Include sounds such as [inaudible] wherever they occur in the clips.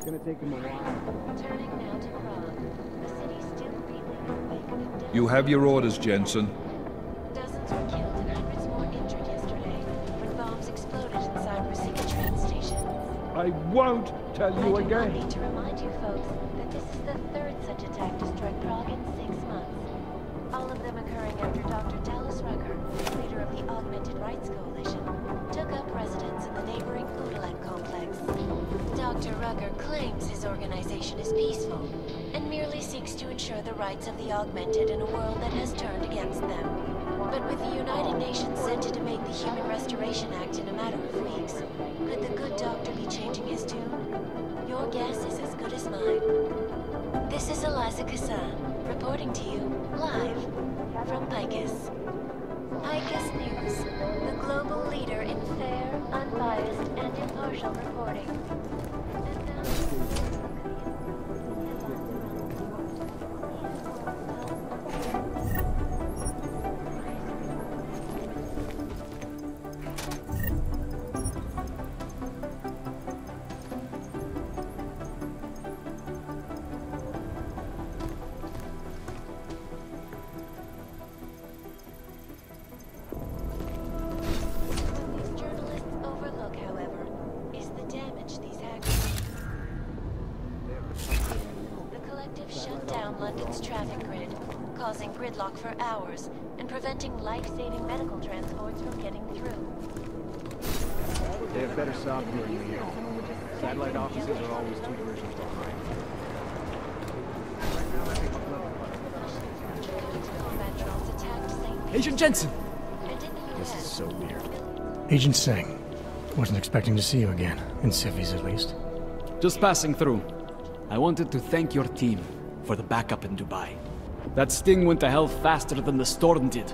take him a while. Turning now to Prague. The city's still reeling in the wake of death. You have your orders, Jensen. Dozens were killed and hundreds more injured yesterday when bombs exploded inside Růžička train station. I won't tell you do not again. need to remind you folks that this is the third such attack to strike Prague in six months. All of them occurring after Dr. Talos Rucker, leader of the Augmented Rights Coalition, is peaceful and merely seeks to ensure the rights of the augmented in a world that has turned against them. But with the United Nations set to debate the Human Restoration Act in a matter of weeks, could the good doctor be changing his tune? Your guess is as good as mine. This is Eliza Cassan, reporting to you, live, from Picus. Picus News, the global leader in fair, unbiased, and impartial reporting. Causing gridlock for hours and preventing life-saving medical transports from getting through. They have better software in the here. Satellite offices are always two versions behind. Combat drones attacked St. Agent Jensen! and in the This is so weird. Agent Singh. Wasn't expecting to see you again. In civvies, at least. Just passing through. I wanted to thank your team for the backup in Dubai. That sting went to hell faster than the storm did.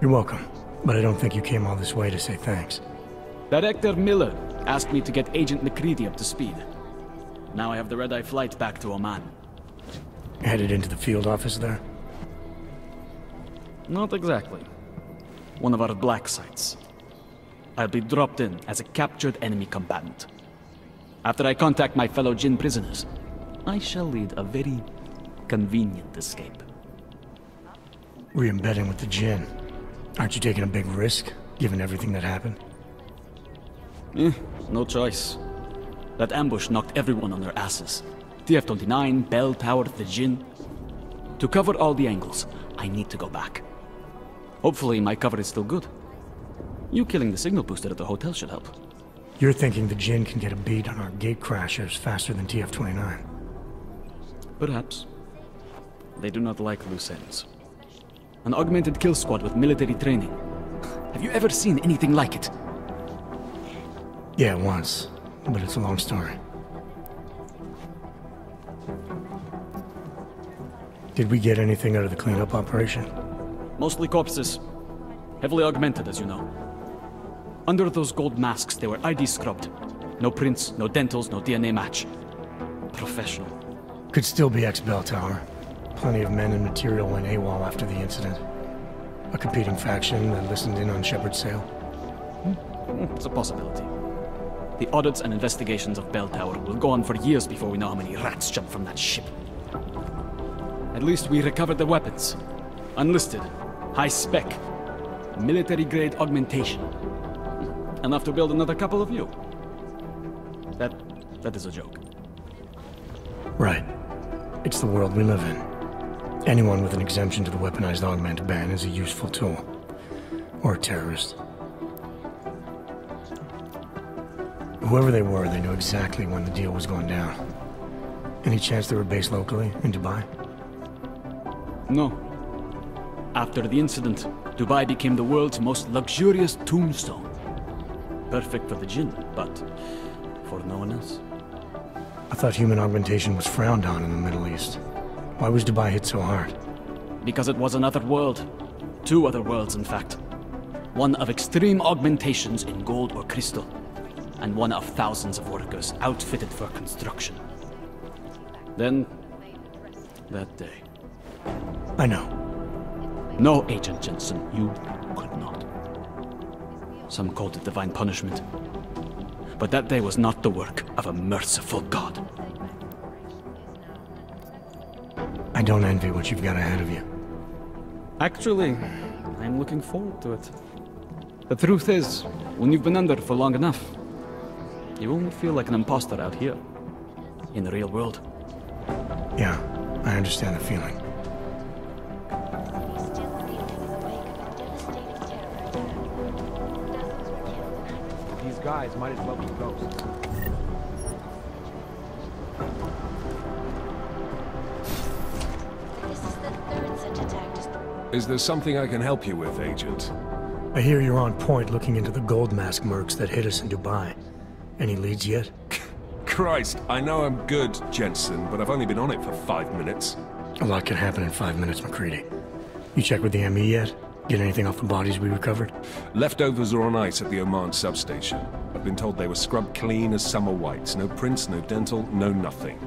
You're welcome. But I don't think you came all this way to say thanks. Director Miller asked me to get Agent MacReady up to speed. Now I have the red-eye flight back to Oman. Headed into the field office there? Not exactly. One of our black sites. I'll be dropped in as a captured enemy combatant. After I contact my fellow Jinn prisoners, I shall lead a very convenient escape. Re-embedding with the Jinn. Aren't you taking a big risk, given everything that happened? Eh, no choice. That ambush knocked everyone on their asses. TF-29, Belltower, the Jinn. To cover all the angles, I need to go back. Hopefully my cover is still good. You killing the signal booster at the hotel should help. You're thinking the Jinn can get a beat on our gate crashers faster than TF-29. Perhaps. They do not like loose ends. An augmented kill squad with military training. Have you ever seen anything like it? Yeah, once. But it's a long story. Did we get anything out of the cleanup operation? Mostly corpses. Heavily augmented, as you know. Under those gold masks, they were ID scrubbed. No prints, no dentals, no DNA match. Professional. Could still be ex-Belltower. Plenty of men and material went AWOL after the incident. A competing faction that listened in on Shepard's sale. Hmm, It's a possibility. The audits and investigations of Belltower will go on for years before we know how many rats jumped from that ship. At least we recovered the weapons. Unlisted, high spec, military grade augmentation. Enough to build another couple of you. That that is a joke. Right. It's the world we live in. Anyone with an exemption to the weaponized augment ban is a useful tool. Or a terrorist. Whoever they were, they knew exactly when the deal was going down. Any chance they were based locally, in Dubai? No. After the incident, Dubai became the world's most luxurious tombstone. Perfect for the jinn, but for no one else. I thought human augmentation was frowned on in the Middle East. Why was Dubai hit so hard? Because it was another world. Two other worlds, in fact. One of extreme augmentations in gold or crystal, and one of thousands of workers outfitted for construction. Then, that day. I know. No, Agent Jensen, you could not. Some called it divine punishment. But that day was not the work of a merciful God. I don't envy what you've got ahead of you. Actually, I'm looking forward to it. The truth is, when you've been under for long enough, you only feel like an imposter out here. In the real world. Yeah, I understand the feeling. He's still reeling in the wake of a devastating terror attack. Dozens were killed and hundreds These guys might as well be ghosts. Such attack just Is there something I can help you with, Agent? I hear you're on point looking into the gold mask mercs that hit us in Dubai. Any leads yet? [laughs] Christ, I know I'm good, Jensen, but I've only been on it for five minutes. A lot can happen in five minutes, MacReady. You check with the ME yet? Get anything off the bodies we recovered? Leftovers are on ice at the Oman substation. I've been told they were scrubbed clean as summer whites. No prints, no dental, no nothing.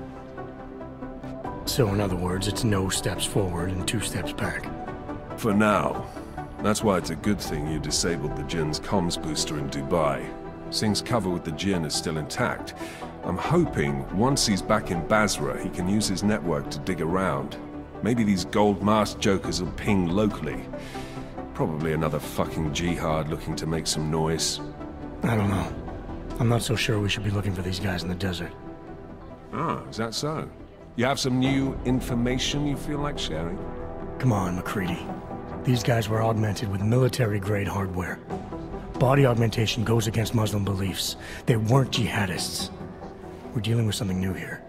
So, in other words, it's no steps forward and two steps back. For now. That's why it's a good thing you disabled the Jinn's comms booster in Dubai. Singh's cover with the Jinn is still intact. I'm hoping once he's back in Basra, he can use his network to dig around. Maybe these gold mask jokers will ping locally. Probably another fucking jihad looking to make some noise. I don't know. I'm not so sure we should be looking for these guys in the desert. Ah, is that so? You have some new information you feel like sharing? Come on, MacReady. These guys were augmented with military-grade hardware. Body augmentation goes against Muslim beliefs. They weren't jihadists. We're dealing with something new here.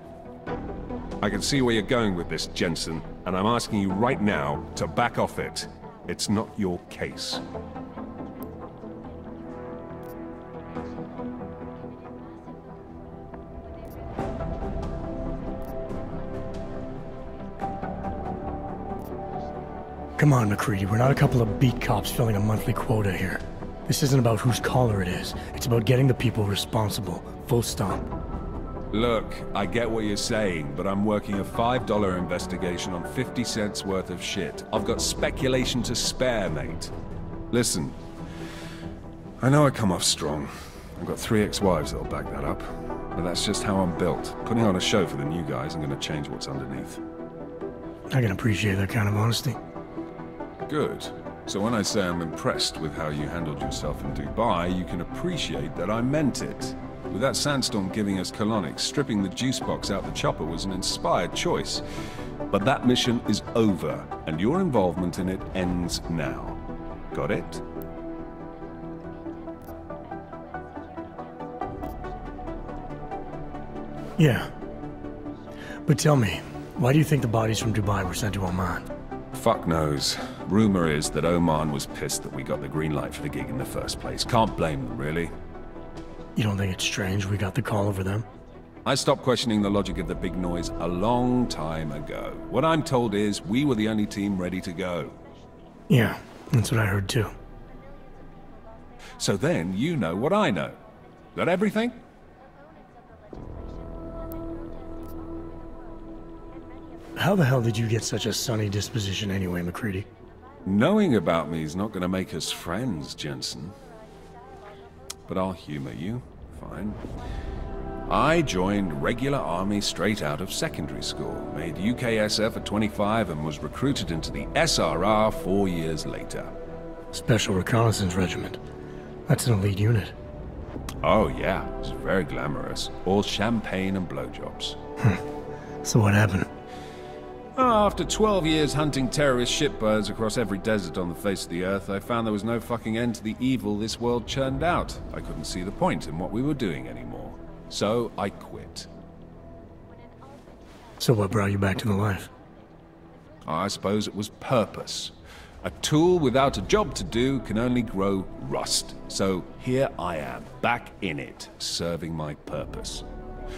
I can see where you're going with this, Jensen, and I'm asking you right now to back off it. It's not your case. Come on, MacReady. We're not a couple of beat cops filling a monthly quota here. This isn't about whose collar it is. It's about getting the people responsible. Full stop. Look, I get what you're saying, but I'm working a $5 investigation on 50 cents worth of shit. I've got speculation to spare, mate. Listen, I know I come off strong. I've got three ex-wives that'll back that up. But that's just how I'm built. Putting on a show for the new guys and gonna change what's underneath. I can appreciate that kind of honesty. Good. So when I say I'm impressed with how you handled yourself in Dubai, you can appreciate that I meant it. With that sandstorm giving us colonics, stripping the juice box out the chopper was an inspired choice. But that mission is over, and your involvement in it ends now. Got it? Yeah. But tell me, why do you think the bodies from Dubai were sent to Oman? Fuck knows. Rumor is that Oman was pissed that we got the green light for the gig in the first place. Can't blame them, really. You don't think it's strange we got the call over them? I stopped questioning the logic of the big noise a long time ago. What I'm told is we were the only team ready to go. Yeah, that's what I heard too. So then you know what I know. That everything? How the hell did you get such a sunny disposition anyway, MacReady? Knowing about me is not going to make us friends, Jensen. But I'll humor you. Fine. I joined regular army straight out of secondary school, made UKSF at 25 and was recruited into the SRR four years later. Special Reconnaissance Regiment. That's an elite unit. Oh yeah, it's very glamorous. All champagne and blowjobs. Hmm. So what happened? Ah, after 12 years hunting terrorist shipbirds across every desert on the face of the earth, I found there was no fucking end to the evil this world churned out. I couldn't see the point in what we were doing anymore. So I quit. So what brought you back to the life? I suppose it was purpose. A tool without a job to do can only grow rust. So here I am, back in it, serving my purpose.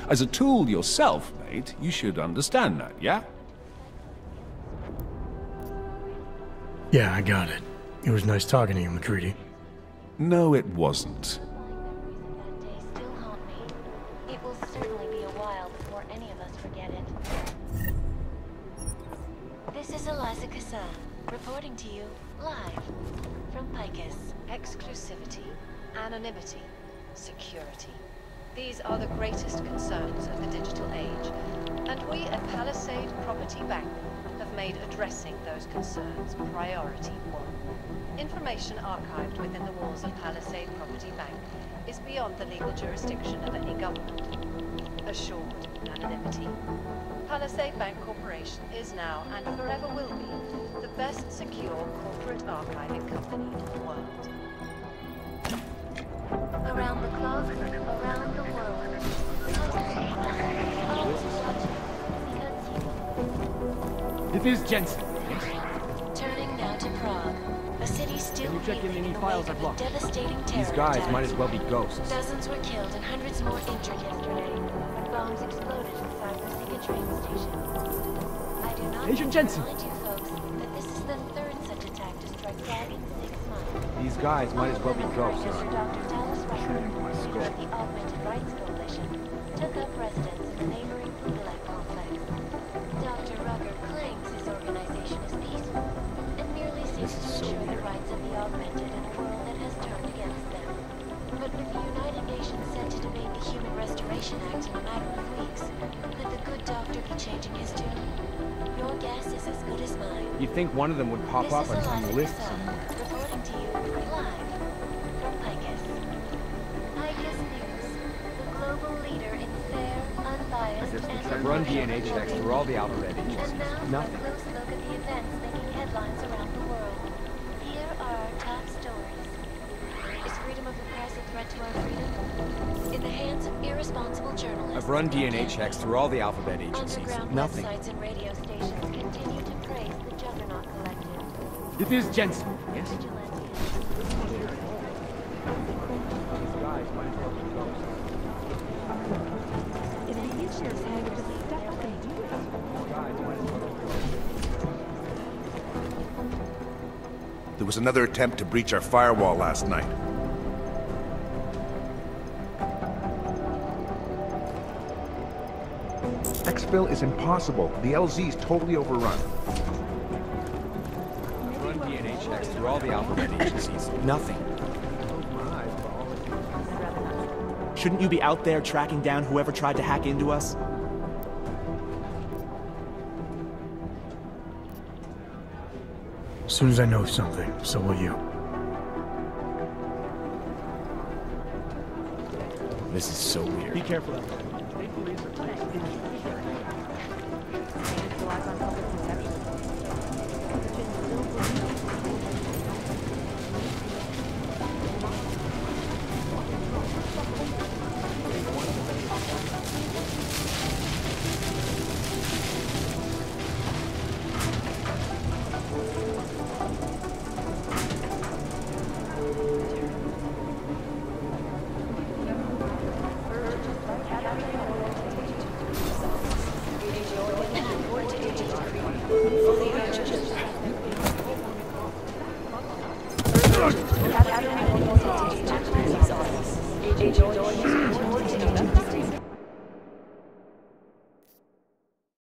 As a tool yourself, mate, you should understand that, yeah? Yeah, I got it. It was nice talking to you, MacReady. No, it wasn't. that day still haunt me. It will certainly be a while before any of us forget it. This is Eliza Cassan, reporting to you live from Picus. Exclusivity, anonymity, security. These are the greatest concerns of the digital age. And we at Palisade Property Bank have made addressing those concerns priority one. Information archived within the walls of Palisade Property Bank is beyond the legal jurisdiction of any government. Assured anonymity. Palisade Bank Corporation is now and forever will be the best secure corporate archiving company in the world. This is Jensen. Turning now to Prague, a city still check in reeling any in the files wake I've of a locked? devastating terror These guys attack. might as well be ghosts. Dozens were killed and hundreds more injured yesterday when bombs exploded inside Růžička train station. I do not Agent Jensen. to you folks that this is the third such attack to strike Prague in six months. These guys might as well be ghosts. Dr. Talos Rucker, the Augmented Rights Coalition, took up residence in the neighboring Gulag augmented in a world that has turned against them. But with the United Nations set to debate the Human Restoration Act in a matter of weeks, could the good doctor be changing his tune? Your guess is as good as mine. You'd think one of them would pop This up on some list somewhere. reporting to you live from Picus. Picus News, the global leader in fair, unbiased, and run DNA checks through all the alphabet And agencies. now Nothing. a close look at the events making headlines around the world. Here are our top stories. Is freedom of the press a threat to our freedom? In the hands of irresponsible journalists. I've run and DNA checks through all the alphabet agencies. Nothing. websites and radio stations continue to praise the Juggernaut Collective. This is Jensen. Yes. Vigilante. These guys might as well be ghosts. There was another attempt to breach our firewall last night. Exfil is impossible. The LZ is totally overrun. Run DNA checks through all the alphabet agencies. Nothing. Shouldn't you be out there tracking down whoever tried to hack into us? As soon as I know something, so will you. This is so weird. Be careful out there. State police are placed in the State on public conception.